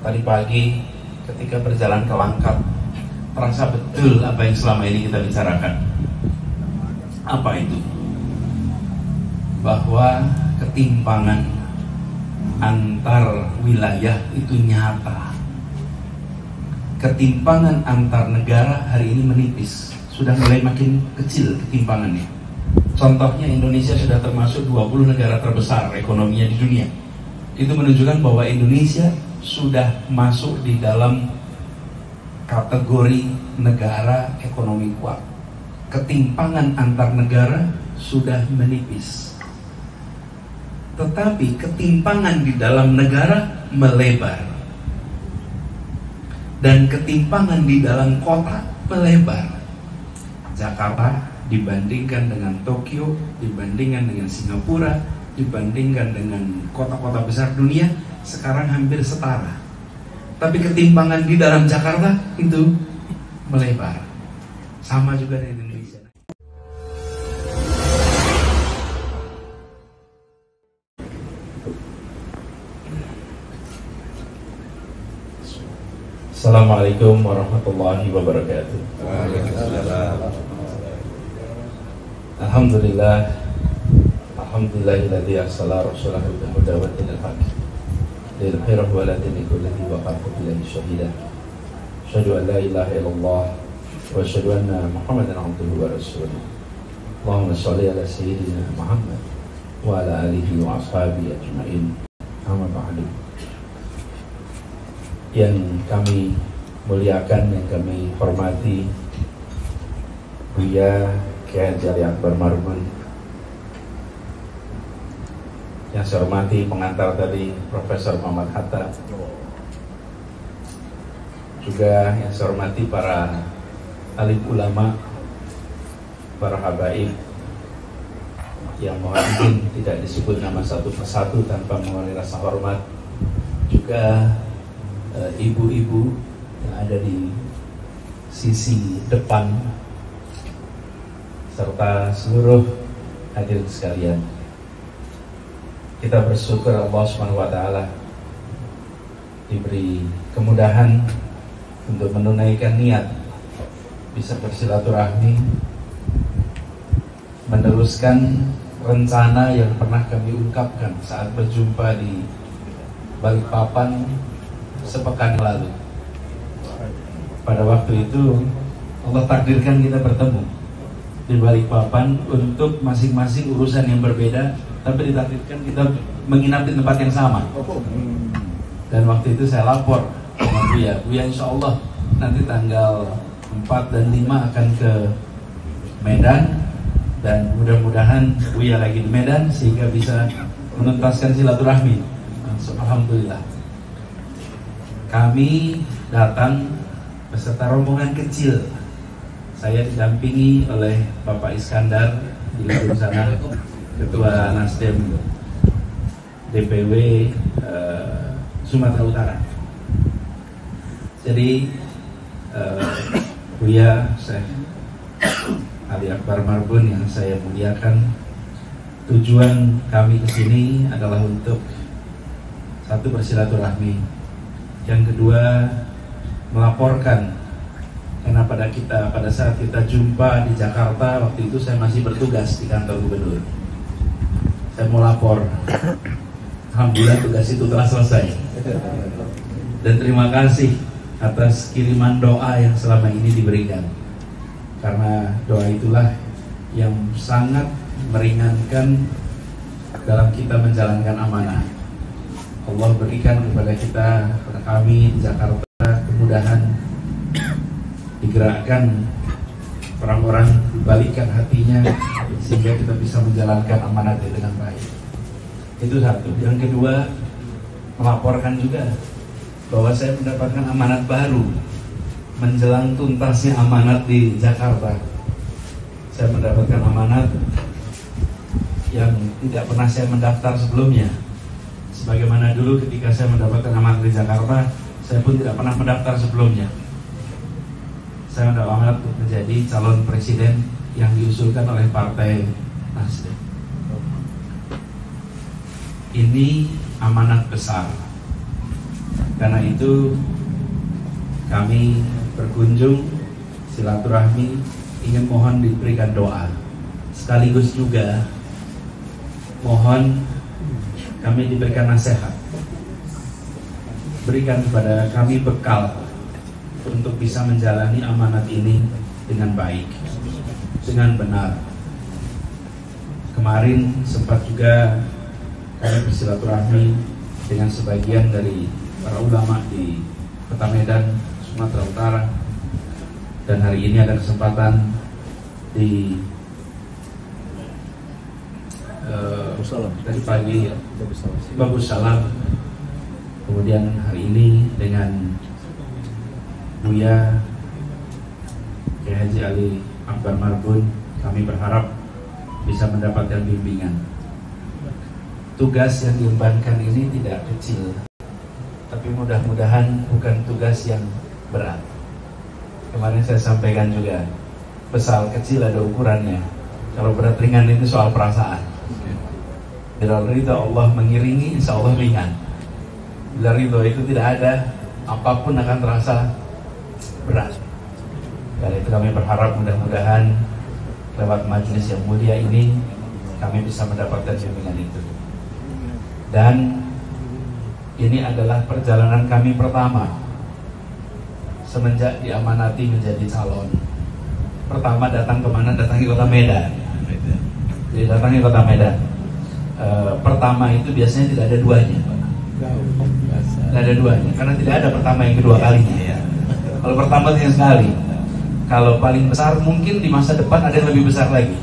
Tadi pagi ketika berjalan ke Langkat terasa betul apa yang selama ini kita bicarakan. Apa itu? Bahwa ketimpangan antar wilayah itu nyata. Ketimpangan antar negara hari ini menipis, sudah mulai makin kecil ketimpangannya. Contohnya Indonesia sudah termasuk 20 negara terbesar ekonominya di dunia. Itu menunjukkan bahwa Indonesia sudah masuk di dalam kategori negara ekonomi kuat. Ketimpangan antar negara sudah menipis. Tetapi ketimpangan di dalam negara melebar. Dan ketimpangan di dalam kota melebar. Jakarta dibandingkan dengan Tokyo, dibandingkan dengan Singapura, dibandingkan dengan kota-kota besar dunia sekarang hampir setara. Tapi ketimpangan di dalam Jakarta itu melebar. Sama juga dengan Indonesia. Assalamualaikum warahmatullahi wabarakatuh. Alhamdulillah rasulahu bil huda wa dinil haq wa qad billahi shahida. Asyhadu an la ilaha illallah wa asyhadu anna Muhammadan abduhu wa rasuluh Allahumma shalli ala sayyidina Muhammad wa ala alihi wa ashabihi ajma'in. Amma ba'du. Yang kami muliakan, yang kami hormati Buya Kiai Jali Akbar yang saya hormati pengantar tadi Profesor Muhammad Hatta juga yang saya hormati para alim ulama para habaib yang mohon tidak disebut nama satu persatu tanpa mengurangi rasa hormat juga ibu-ibu yang ada di sisi depan serta seluruh hadirin sekalian. Kita bersyukur Allah Subhanahu wa taala diberi kemudahan untuk menunaikan niat bisa bersilaturahmi meneruskan rencana yang pernah kami ungkapkan saat berjumpa di Balikpapan sepekan lalu. Pada waktu itu Allah takdirkan kita bertemu di Balikpapan untuk masing-masing urusan yang berbeda tapi ditakdirkan kita menginap di tempat yang sama. Dan waktu itu saya lapor sama Buya. Buya insya Allah nanti tanggal 4 dan 5 akan ke Medan. Dan mudah-mudahan Buya lagi di Medan sehingga bisa menuntaskan silaturahmi. Alhamdulillah. Kami datang beserta rombongan kecil. Saya didampingi oleh Bapak Iskandar di ujung sana, Ketua Nasdem DPW uh, Sumatera Utara. Jadi uh, Buya Syekh Ali Akbar Marbun yang saya muliakan, tujuan kami ke sini adalah untuk satu bersilaturahmi, yang kedua melaporkan karena pada kita pada saat kita jumpa di Jakarta waktu itu saya masih bertugas di kantor gubernur saya mau lapor. Alhamdulillah tugas itu telah selesai. Dan terima kasih atas kiriman doa yang selama ini diberikan. Karena doa itulah yang sangat meringankan dalam kita menjalankan amanah. Allah berikan kepada kita kepada kami di Jakarta kemudahan digerakkan orang-orang dibalikkan hatinya sehingga kita bisa menjalankan amanat itu dengan. Itu satu. Yang kedua, melaporkan juga bahwa saya mendapatkan amanat baru menjelang tuntasnya amanat di Jakarta. Saya mendapatkan amanat yang tidak pernah saya mendaftar sebelumnya. Sebagaimana dulu ketika saya mendapatkan amanat di Jakarta, saya pun tidak pernah mendaftar sebelumnya saya mendapat amanat untuk menjadi calon presiden yang diusulkan oleh Partai Nasdem. Ini amanat besar. Karena itu kami berkunjung silaturahmi ingin mohon diberikan doa. Sekaligus juga mohon kami diberikan nasihat. Berikan kepada kami bekal untuk bisa menjalani amanat ini dengan baik, dengan benar. Kemarin sempat juga kami bersilaturahmi dengan sebagian dari para ulama di Kota Medan, Sumatera Utara. Dan hari ini ada kesempatan di uh, tadi pagi ya, Bagus Salam. Kemudian hari ini dengan Buya Kiai Haji Ali Akbar Marbun, kami berharap bisa mendapatkan bimbingan tugas yang diembankan ini tidak kecil tapi mudah-mudahan bukan tugas yang berat. Kemarin saya sampaikan juga besar kecil ada ukurannya. Kalau berat ringan itu soal perasaan. Bila ridha Allah mengiringi insya Allah ringan. Bila ridho itu tidak ada apa pun akan terasa berat. Dan itu kami berharap mudah-mudahan lewat majelis yang mulia ini kami bisa mendapatkan bimbingan itu dan ini adalah perjalanan kami pertama semenjak diamanati menjadi calon. Pertama datang ke mana? Datang ke kota Medan. Jadi datang ke kota Medan. E, pertama itu biasanya tidak ada duanya, Tidak ada duanya, karena tidak ada pertama yang kedua kalinya. Ya. Kalau pertama tidak sekali. Kalau paling besar mungkin di masa depan ada yang lebih besar lagi.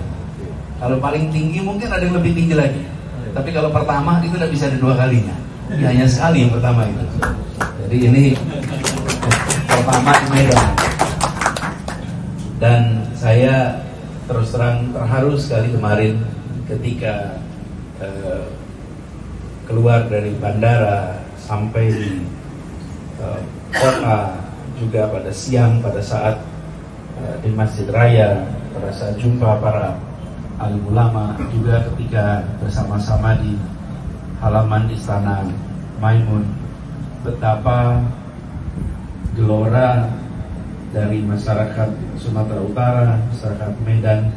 Kalau paling tinggi mungkin ada yang lebih tinggi lagi. Tapi kalau pertama itu tidak bisa ada dua kalinya. Ya, hanya sekali yang pertama itu. Jadi ini pertama di Medan. Dan saya terus terang terharu sekali kemarin ketika uh, keluar dari bandara sampai di uh, kota juga pada siang pada saat uh, di Masjid Raya pada saat jumpa para alim ulama juga ketika bersama-sama di halaman istana Maimun betapa gelora dari masyarakat Sumatera Utara, masyarakat Medan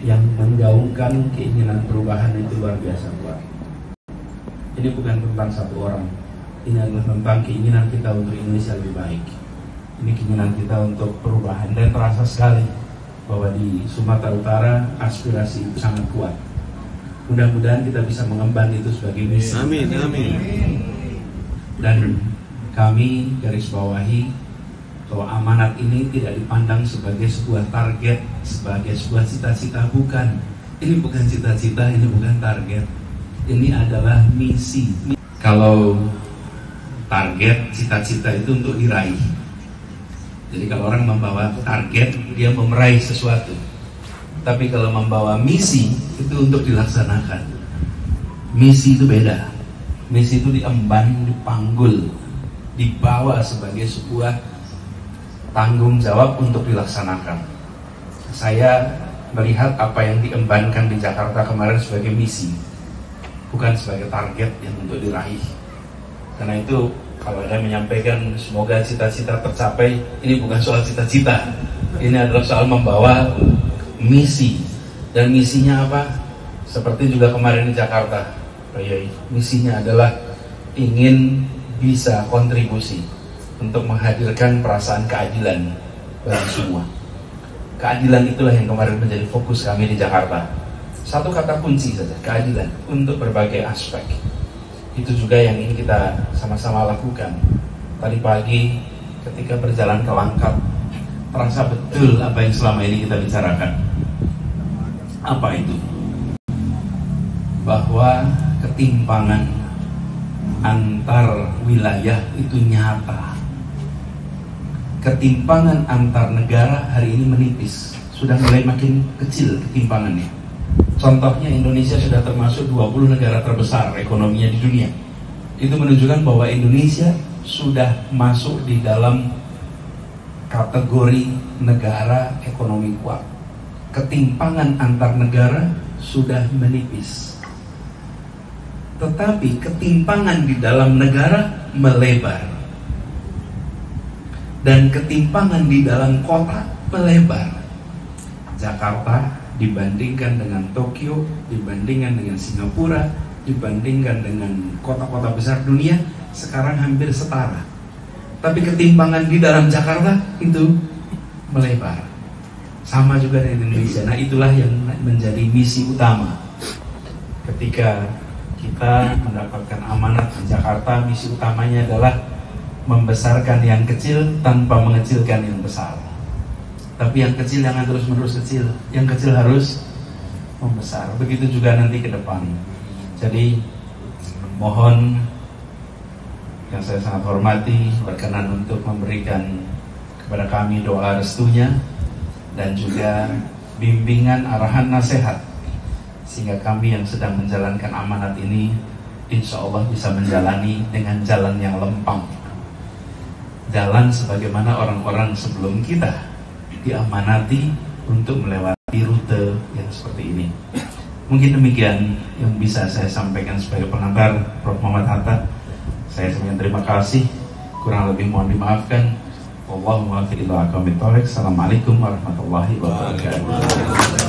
yang menggaungkan keinginan perubahan itu luar biasa kuat. Ini bukan tentang satu orang, ini adalah tentang keinginan kita untuk Indonesia lebih baik. Ini keinginan kita untuk perubahan dan terasa sekali bahwa di Sumatera Utara aspirasi itu sangat kuat. Mudah-mudahan kita bisa mengemban itu sebagai misi. Amin, amin. Dan kami garis bawahi bahwa amanat ini tidak dipandang sebagai sebuah target, sebagai sebuah cita-cita bukan. Ini bukan cita-cita, ini bukan target. Ini adalah misi. Kalau target, cita-cita itu untuk diraih jadi kalau orang membawa target, dia memeraih sesuatu. Tapi kalau membawa misi, itu untuk dilaksanakan. Misi itu beda. Misi itu diemban, dipanggul, dibawa sebagai sebuah tanggung jawab untuk dilaksanakan. Saya melihat apa yang diembankan di Jakarta kemarin sebagai misi, bukan sebagai target yang untuk diraih. Karena itu kalau saya menyampaikan semoga cita-cita tercapai, ini bukan soal cita-cita. Ini adalah soal membawa misi. Dan misinya apa? Seperti juga kemarin di Jakarta, Yai. Misinya adalah ingin bisa kontribusi untuk menghadirkan perasaan keadilan bagi semua. Keadilan itulah yang kemarin menjadi fokus kami di Jakarta. Satu kata kunci saja, keadilan untuk berbagai aspek itu juga yang ingin kita sama-sama lakukan. Tadi pagi ketika berjalan ke Langkat, terasa betul apa yang selama ini kita bicarakan. Apa itu? Bahwa ketimpangan antar wilayah itu nyata. Ketimpangan antar negara hari ini menipis, sudah mulai makin kecil ketimpangannya Contohnya Indonesia sudah termasuk 20 negara terbesar ekonominya di dunia. Itu menunjukkan bahwa Indonesia sudah masuk di dalam kategori negara ekonomi kuat. Ketimpangan antar negara sudah menipis. Tetapi ketimpangan di dalam negara melebar. dan ketimpangan di dalam kota melebar. Jakarta dibandingkan dengan Tokyo, dibandingkan dengan Singapura, dibandingkan dengan kota-kota besar dunia sekarang hampir setara. Tapi ketimpangan di dalam Jakarta itu melebar. Sama juga dengan Indonesia. Nah itulah yang menjadi misi utama. Ketika kita mendapatkan amanat di Jakarta, misi utamanya adalah membesarkan yang kecil tanpa mengecilkan yang besar. Tapi yang kecil jangan terus-menerus kecil, yang kecil harus membesar. Begitu juga nanti ke depan. Jadi mohon yang saya sangat hormati berkenan untuk memberikan kepada kami doa restunya dan juga bimbingan arahan nasihat sehingga kami yang sedang menjalankan amanat ini insya Allah bisa menjalani dengan jalan yang lempang jalan sebagaimana orang-orang sebelum kita diamanati untuk melewati rute yang seperti ini. Mungkin demikian yang bisa saya sampaikan sebagai pengantar Prof. Muhammad Hatta. Saya sebenarnya terima kasih. Kurang lebih mohon dimaafkan. Assalamualaikum warahmatullahi wabarakatuh.